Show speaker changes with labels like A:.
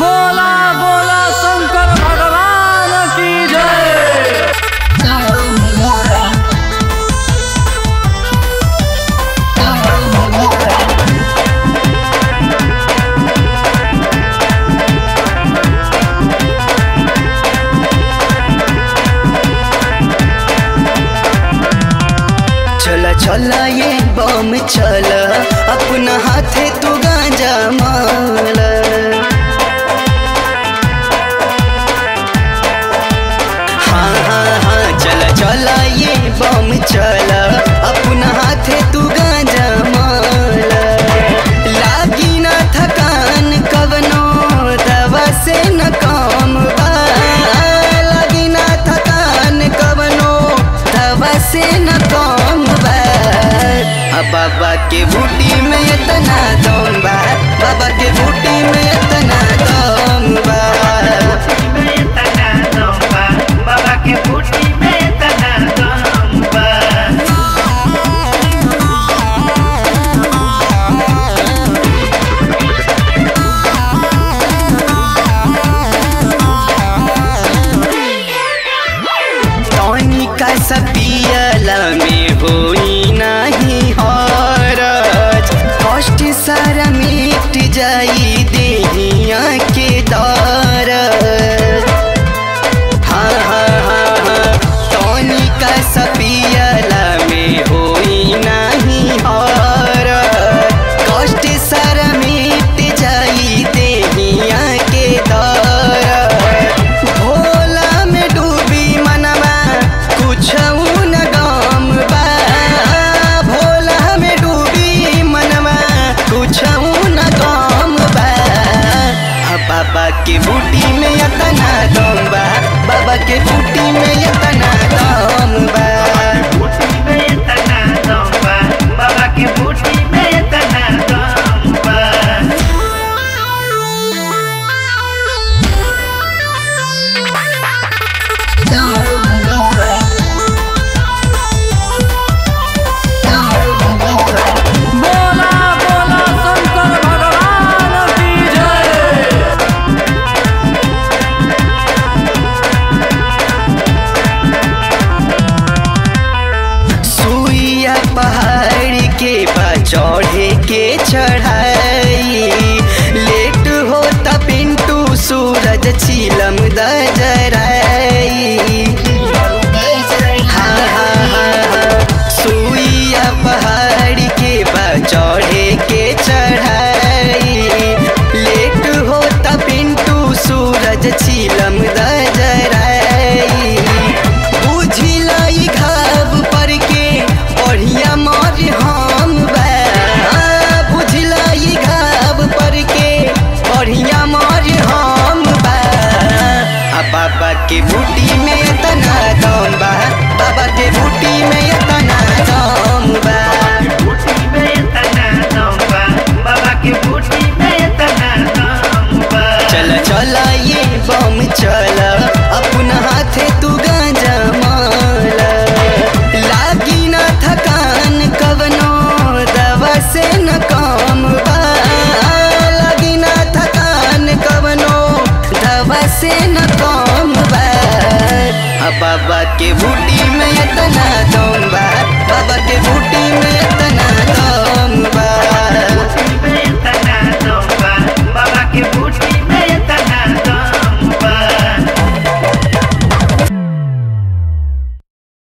A: बोला बोला शंकर भगवान की जय।
B: चला ये बम चला, अपना हाथे तू गांजा माला। बाबा के बूटी में इतना
C: get you would